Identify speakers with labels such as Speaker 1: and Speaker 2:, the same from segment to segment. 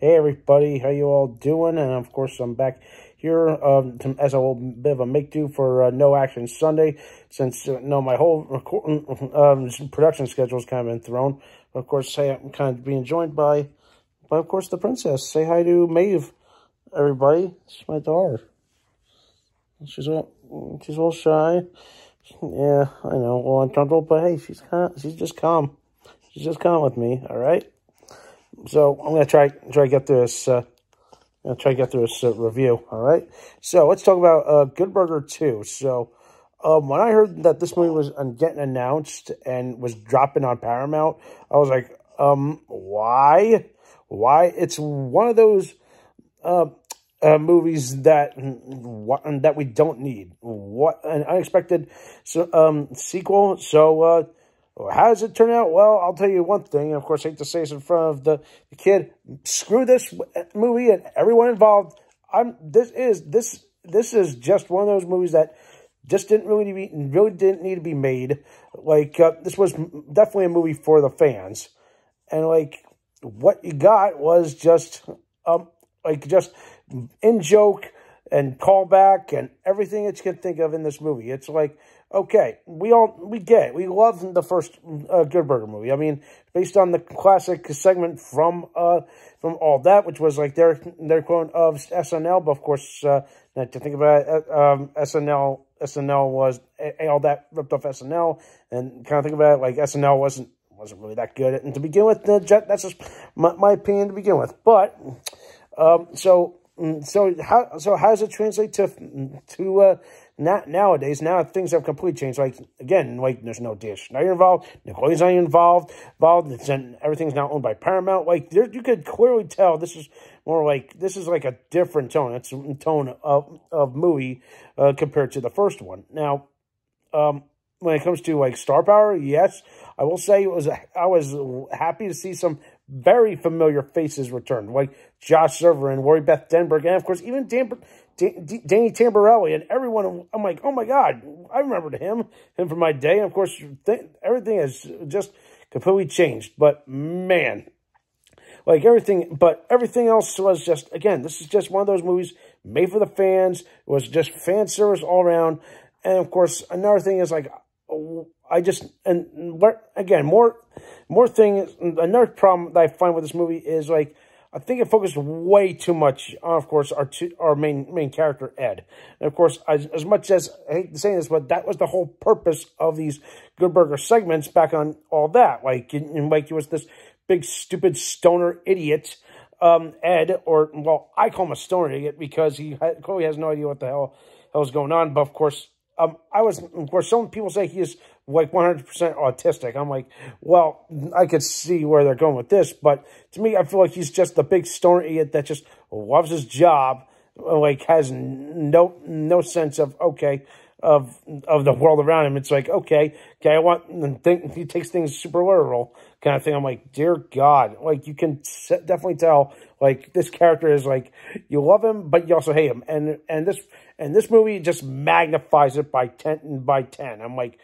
Speaker 1: Hey everybody, how you all doing? And of course, I'm back here um, to, as a little bit of a make-do for uh, No Action Sunday, since uh, no, my whole um, production schedule has kind of been thrown. Of course, hey, I'm kind of being joined by, by of course, the princess. Say hi to Maeve, everybody. She's my daughter. She's a, she's a little shy. Yeah, I know, a little uncomfortable, but hey, she's kind she's just calm. She's just calm with me, all right? So I'm gonna try try to get this. Uh, gonna try to get through this uh, review. All right. So let's talk about uh, Good Burger Two. So um, when I heard that this movie was getting announced and was dropping on Paramount, I was like, um, why? Why? It's one of those uh, uh, movies that that we don't need. What an unexpected so, um, sequel. So uh, how does it turn out? Well, I'll tell you one thing. Of course, I hate to say this in front of the, the kid. Screw this movie and everyone involved. I'm this is this this is just one of those movies that just didn't really be really didn't need to be made. Like uh, this was definitely a movie for the fans, and like what you got was just um like just in joke and callback and everything that you can think of in this movie. It's like okay, we all we get. We love the first uh, Good Burger movie. I mean, based on the classic segment from uh from all that, which was like their their quote of SNL. But of course, uh, to think about it, uh, um, SNL SNL was all that ripped off SNL, and kind of think about it like SNL wasn't wasn't really that good. And to begin with, that's just my, my opinion to begin with. But um, so mm, so how so how does it translate to to uh, not nowadays, now things have completely changed. Like, again, like, there's no Dish. Now you're involved. Nickelodeon's not involved. Involved. In, everything's now owned by Paramount. Like, there, you could clearly tell this is more like, this is like a different tone. It's a tone of, of movie uh, compared to the first one. Now, um, when it comes to, like, star power, yes, I will say it was, I was happy to see some very familiar faces returned, like Josh Server and Lori Beth Denberg, and of course, even Dan, D Danny Tamborelli and everyone. I'm like, oh my God, I remembered him, him from my day. And of course, everything has just completely changed. But man, like everything, but everything else was just, again, this is just one of those movies made for the fans. It was just fan service all around. And of course, another thing is like, I just, and again, more, more things, another problem that I find with this movie is like, I think it focused way too much on, of course, our two, our main main character, Ed. And, of course, as, as much as, I hate saying this, but that was the whole purpose of these Good Burger segments back on all that. Like, in, like he was this big, stupid stoner idiot, um, Ed, or, well, I call him a stoner idiot because he clearly has no idea what the hell, hell is going on. But, of course, um, I was, of course, some people say he is like 100% autistic. I'm like, well, I could see where they're going with this, but to me, I feel like he's just the big stoner idiot that just loves his job, like has no no sense of okay of of the world around him. It's like okay, okay, I want think he takes things super literal kind of thing. I'm like, dear God, like you can definitely tell like this character is like you love him, but you also hate him, and and this and this movie just magnifies it by ten and by ten. I'm like,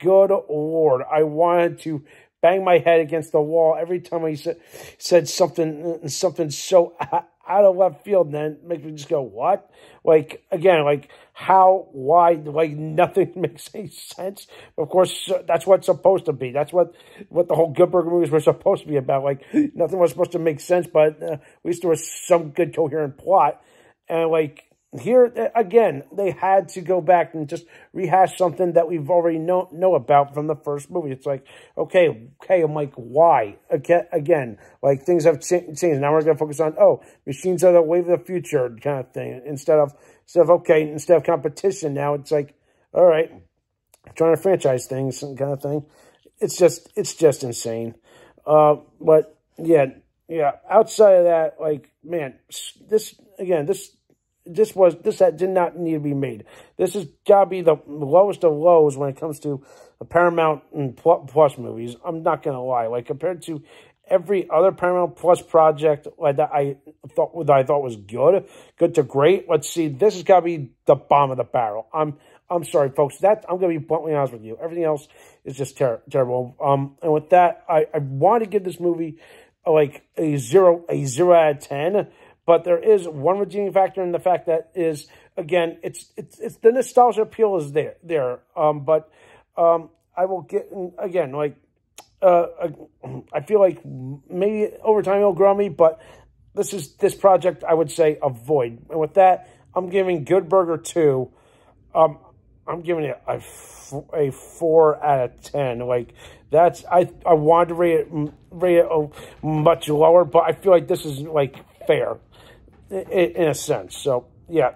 Speaker 1: good lord, I wanted to bang my head against the wall every time he said said something something so out of left field and then makes me just go what? Like again like how why like nothing makes any sense. Of course that's what's supposed to be. That's what what the whole good burger movies were supposed to be about. Like nothing was supposed to make sense but uh, at least there was some good coherent plot. And like here again, they had to go back and just rehash something that we've already know know about from the first movie. It's like, okay, okay, I'm like, why? Again, again like things have changed. Now we're gonna focus on oh, machines are the wave of the future kind of thing instead of instead of okay, instead of competition. Now it's like, all right, trying to franchise things and kind of thing. It's just it's just insane. Uh, but yeah, yeah. Outside of that, like man, this again, this this was this that did not need to be made. This has got to be the lowest of lows when it comes to the Paramount Plus movies. I'm not gonna lie. Like compared to every other Paramount Plus project like that I thought that I thought was good, good to great. Let's see, this has got to be the bomb of the barrel. I'm I'm sorry, folks. That I'm gonna be bluntly honest with you. Everything else is just ter terrible. Um, and with that, I I want to give this movie like a zero, a zero out of 10. But there is one redeeming factor in the fact that is, again, it's, it's, it's the nostalgia appeal is there, there. Um, but, um, I will get, again, like, uh, I feel like maybe over time it'll grow me, but this is, this project, I would say avoid. And with that, I'm giving Good Burger 2, um, I'm giving it a, a 4 out of 10. Like, that's, I, I wanted to rate it, rate it much lower, but I feel like this is, like, fair in, a sense. So, yeah,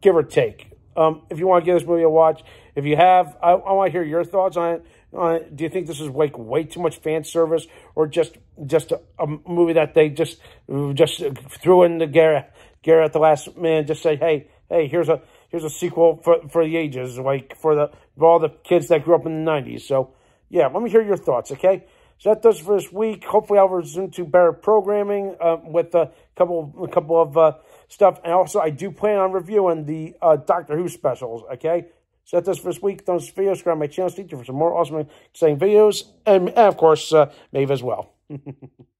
Speaker 1: give or take. Um, if you want to give this movie a watch, if you have, I, I want to hear your thoughts on it. Uh, do you think this is like way too much fan service, or just just a, a movie that they just just threw in the Garrett Garrett at the last minute, just say, hey, hey, here's a here's a sequel for for the ages, like for the for all the kids that grew up in the '90s. So yeah, let me hear your thoughts, okay? So that does for this week. Hopefully, I'll resume to better programming uh, with a couple a couple of uh, stuff, and also I do plan on reviewing the uh, Doctor Who specials. Okay, so that does for this week. Don't video, subscribe to my channel, stay for some more awesome, exciting videos, and, and of course, uh, as well.